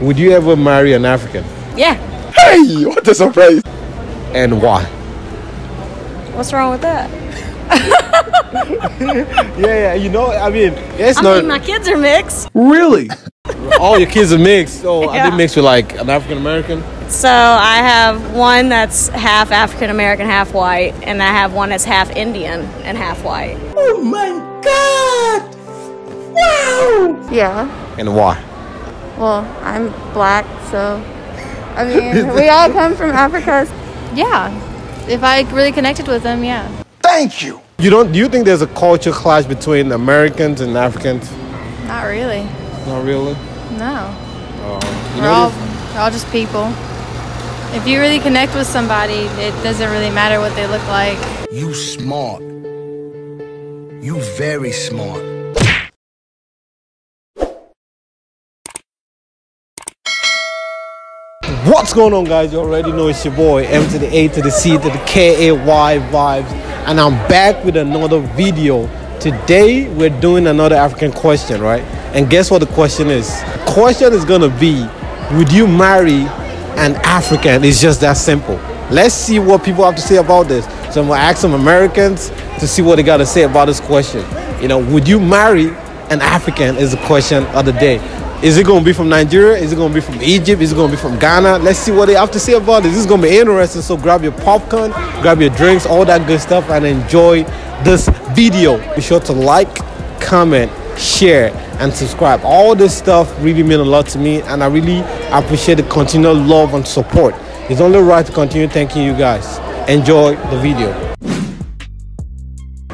Would you ever marry an African? Yeah. Hey, what a surprise! And why? What's wrong with that? Yeah, yeah. You know, I mean, it's I not mean, my kids are mixed. Really? all your kids are mixed. So are Yeah. they mixed with like an African American? So I have one that's half African American, half white, and I have one that's half Indian and half white. Oh my god! Wow! Yeah. And why? Well, I'm black, so I mean, we all come from Africa. Yeah. If I really connected with them, yeah. Thank you! You don't? Do you think there's a culture clash between Americans and Africans? Not really. Not really. No. Oh, you We're all we're all just people. If you really connect with somebody, it doesn't really matter what they look like. You smart. You very smart. What's going on, guys? You already know it's your boy M to the A to the C to the K A Y vibes, and I'm back with another video. Today we're doing another African question, right? And guess what the question is? Question is gonna be, would you marry an African? It's just that simple. Let's see what people have to say about this. So I'm gonna ask some Americans to see what they got to say about this question. You know, would you marry an African? Is the question of the day. Is it gonna be from Nigeria? Is it gonna be from Egypt? Is it gonna be from Ghana? Let's see what they have to say about this. This is gonna be interesting. So grab your popcorn, grab your drinks, all that good stuff, and enjoy this video. Be sure to like, comment, share, and subscribe. All this stuff really mean a lot to me, and I really appreciate the continual love and support. It's only right to continue thanking you guys. Enjoy the video.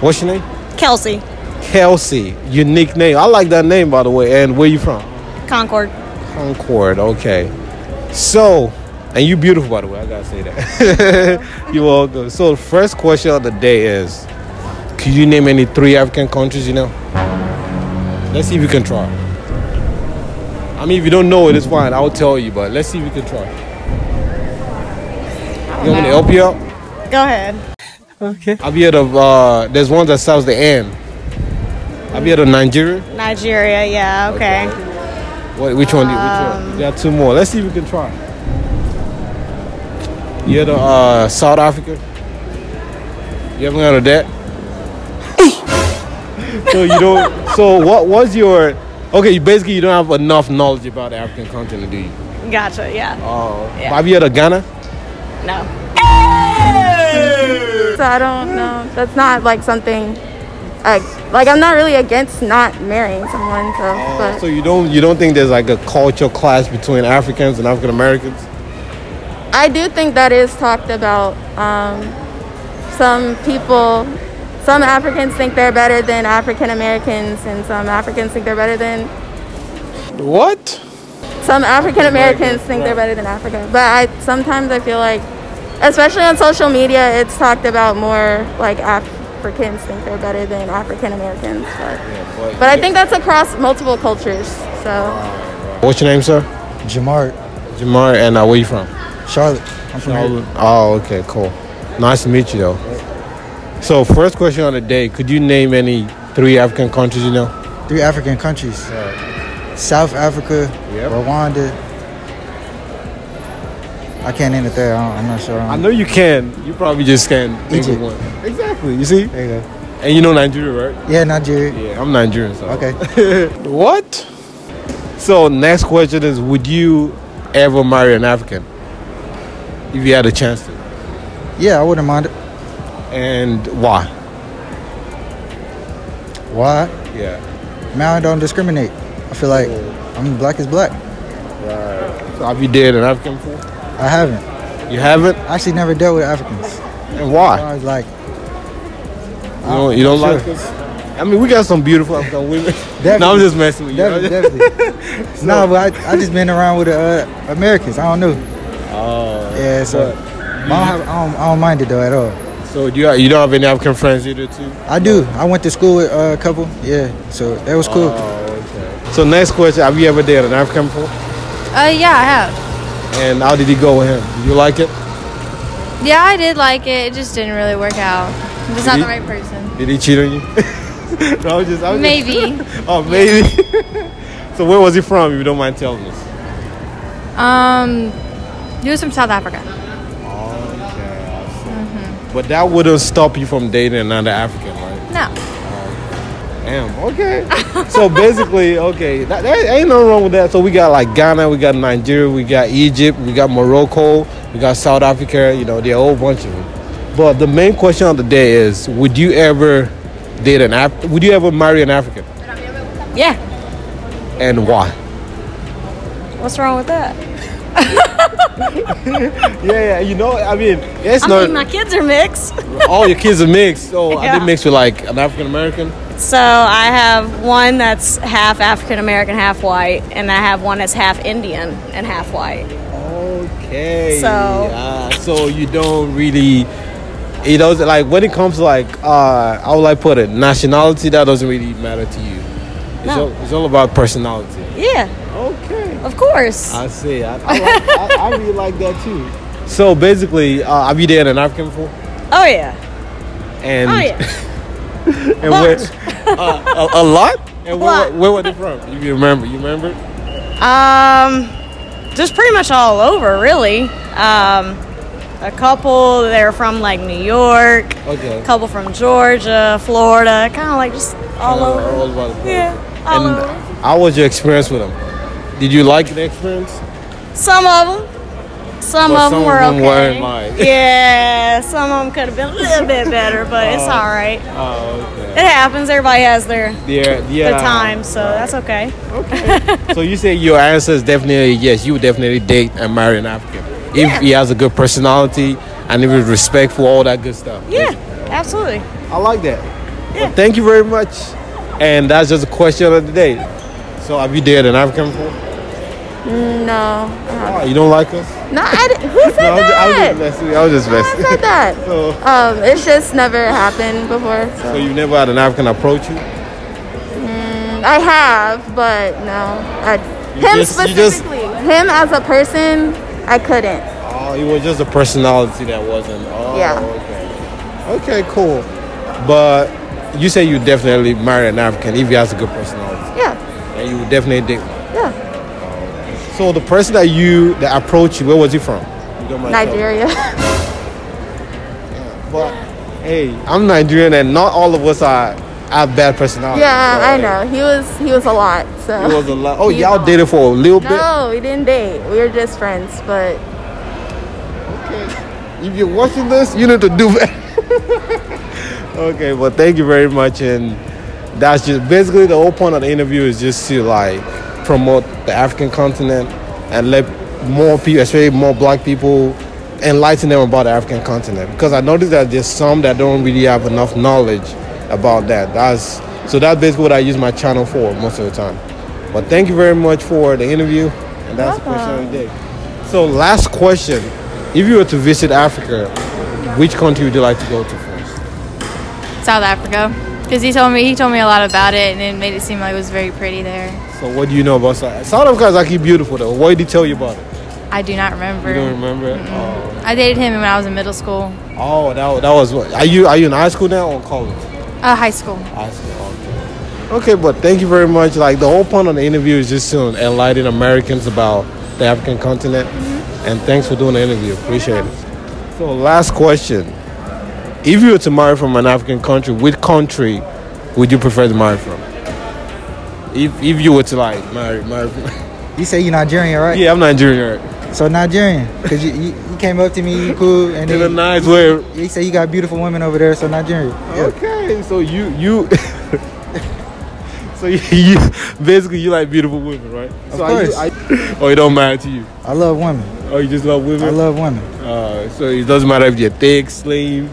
What's your name? Kelsey, Kelsey. Unique name. I like that name, by the way. And where you from? Concord. Concord. Okay. So, and you beautiful, by the way. I gotta say that. you all good. So, the first question of the day is: Can you name any three African countries you know? Let's see if you can try. I mean, if you don't know it, it's fine. I'll tell you, but let's see if you can try. You want me to help you out? Go ahead. Okay. I've you heard of? Uh, there's one that starts the N. Have you heard of Nigeria? Nigeria, yeah, okay. What, which one? do you- Which one? You got two more. Let's see if we can try. You heard of uh, South Africa? You haven't heard of that? so you don't. So what was your? Okay, basically you don't have enough knowledge about the African continent, do you? Gotcha, yeah. Oh. Yeah. Have you heard of Ghana? No. So I don't know. That's not like something. Like, like I'm not really against not marrying someone. So, but So you don't you don't think there's like a cultural clash between Africans and African Americans? I do think that is talked about. Um, some people, some Africans think they're better than African Americans, and some Africans think they're better than What? some African Americans think they're better than Africa. But I sometimes I feel like, especially on social media, it's talked about more like Africans think they're better than African Americans. But, but I think that's across multiple cultures. So What's your name, sir? Jamar, Jamar, and uh, where you from? Charlotte. I'm from here. Oh, okay, cool. Nice to meet you, though. So, first question on the day: Could you name any three African countries you know? Three African countries. South Africa, Yep. Rwanda. I can't end it there. I I'm not sure. I know you can. You probably just can Egypt. one. Exactly. You see? There you go. And you know Nigeria, right? Yeah, Nigeria. Yeah, I'm Nigerian. So. Okay. What? So, next question is: Would you ever marry an African if you had a chance to? Yeah, I wouldn't mind it. And why? Why? Yeah. Man, I don't discriminate. I feel like oh. I'm black is black. Right. So, have you dated an African before? I haven't. You haven't? I actually never dealt with Africans. And why? I was like, You don't, you don't Sure. like us? I mean, we got some beautiful African women. Definitely. no, I'm just messing with you. definitely, definitely. no, but I, I just been around with uh, Americans. I don't know. Oh. Yeah, so But I don't, have, I, don't, I don't mind it though at all. So do you you don't have any African friends either too? I do. I went to school with uh, a couple. Yeah, so that was cool. Oh, okay. So next question: Have you ever dated an African before? Uh, yeah, I have. And how did he go with him? Did you like it? Yeah, I did like it. It just didn't really work out. I'm just not Did the right person. Did he cheat on you? no, I was just, I was Maybe. Just, oh, maybe. so where was he from? If you don't mind telling us. Um, he was from South Africa. Okay. But that wouldn't stop you from dating another African, right? No. Damn. Okay. so basically, okay, that, there ain't nothing wrong with that. So we got like Ghana, we got Nigeria, we got Egypt, we got Morocco, we got South Africa. You know, there are a whole bunch of them. But the main question of the day is: Would you ever date an Af- Would you ever marry an African, Yeah. and why? What's wrong with that? Yeah, yeah. You know, I mean, it's I not mean, my kids are mixed. all your kids are mixed. So are Yeah. they mixed with like an African American? So I have one that's half African American, half white, and I have one that's half Indian and half white. Okay. So- Ah, so you don't really, you know, like when it comes to like, uh, how would I put it? Nationality that doesn't really matter to you. It's, No. all, it's all about personality. Yeah, Okay. of course. I see. I, I, like, I, I really like that too. So basically, uh, have you dated an African before? oh yeah. And Oh yeah. and where, uh, a, a lot. And where, Lot. where were they from? If you remember, you remember? Um, just pretty much all over, really. Um, a couple they're from like New York. Okay. A couple from Georgia, Florida, kind of like just all Uh, over. all about the. Yeah, all and over. how was your experience with them? Did you like the experience? Some of them. Some But of them some of were them okay. like- yeah, some of them could have been a little bit better, but it's oh. all right. Oh, okay. It happens. Everybody has their Yeah, yeah. their time, so that's okay. Okay. So you say your answer is definitely yes. You would definitely date and marry an African if Yeah. he has a good personality and if he's respectful, all that good stuff. Yeah, absolutely. I like that. Well, thank you very much. And that's just a question of the day. So have you dated an African before? No. Oh, you don't like us? No, I didn't. Who said No, I was, I was just messing. I was just messing. Who said that? So, Um, it's just never happened before. so So you never had an African approach you? I have, but no. I, him just- you just- specifically, him as a person, I couldn't. Oh, it was just a personality that wasn't. Oh, Yeah. okay. Okay, cool. But you say you definitely marry an African if he has a good personality, Yeah, and you would definitely date. one. yeah. So the person that you that approached you, where was he from? You don't mind telling me? Nigeria. But hey, I'm Nigerian, and not all of us are have bad personalities. yeah, so, I hey, know. He was he was a lot. So It was a lot. Oh, He's y'all a dated for a little bit. No, we didn't date. We were just friends. But okay, If you're watching this, you need to do better. okay, well, thank you very much, and that's just basically the whole point of the interview is just to like promote the African continent and let more people, especially more Black people, enlighten them about the African continent. Because I noticed that there's some that don't really have enough knowledge about that. That's so that's basically what I use my channel for most of the time. But thank you very much for the interview, and that's the question of the day. So last question. If you were to visit Africa, which country would you like to go to first? South Africa. Because he told me he told me a lot about it and it made it seem like it was very pretty there. So what do you know about South South Africa? Is actually beautiful though. What did he tell you about it? I do not remember. You don't remember? Oh, I dated him when I was in middle school, oh, that, that was what? Are you are you in high school now or college? uh, high school. High school. Okay. Okay, but thank you very much. Like the whole point of the interview is just to enlighten Americans about the African continent. And thanks for doing the interview. Appreciate it. So last question. If you were to marry from an African country, which country would you prefer to marry from? If if you were to like marry marry from You say you're Nigerian, right? Yeah, I'm Nigerian. Right? So Nigerian, cause you, you, you came up to me, you cool, and In a nice way. you say you got beautiful women over there, so Nigerian. Yeah. Okay, so you you so you, you basically you like beautiful women, right? Of so are you- course. oh, it don't matter to you. I love women. Oh, you just love women. I love women. Uh, so it doesn't matter if you're thick, slim.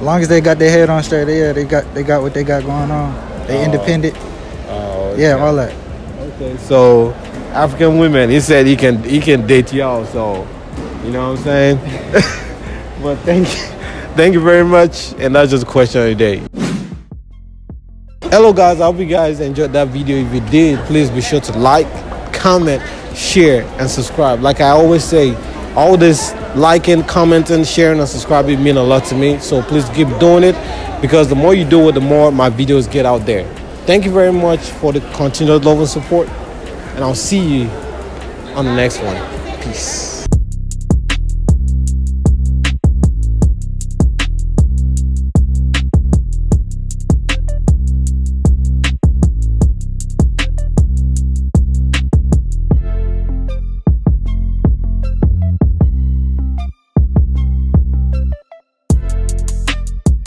As long as they got their head on straight, they, yeah, they got they got what they got going on. They Oh. independent. Oh, Yeah, all that. Okay, so African women, he said he can he can date y'all. So you know what I'm saying. but thank you, thank you very much, and that's just a question of the day. Hello guys, I hope you guys enjoyed that video. If you did, please be sure to like, comment, share, and subscribe. Like I always say, all this liking, commenting, sharing, and subscribing mean a lot to me. So please keep doing it because the more you do it, the more my videos get out there. Thank you very much for the continued love and support, and I'll see you on the next one. Peace.